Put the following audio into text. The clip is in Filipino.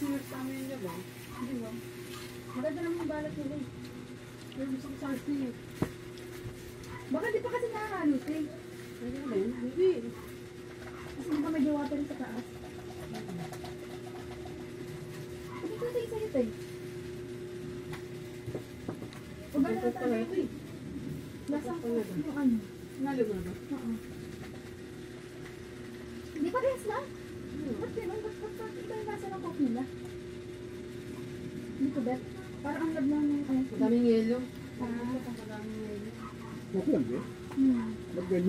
sulit sa amin niya ba? Hindi ba? Maganda naman yung balat nila eh. Pero gusto ko sa RC. Baka di pa kasi nakahalos eh. Ano ba yun? Hindi. Kasi di ba medyo water sa taas. Hindi ko sa sa'yo tayo. Huwag na pala ito eh. Nasa ito. yung ano. Nalog na ba? Oo. Hindi pa rin na? Ba't ganun? Ba't ba't ba't iba yung lasa ng coke nila? Hindi ko bet. Parang ang lab lang ng ano. Madaming yelo. Ah. Madaming yelo. Okay lang, eh. Hmm. Ba't ganyan?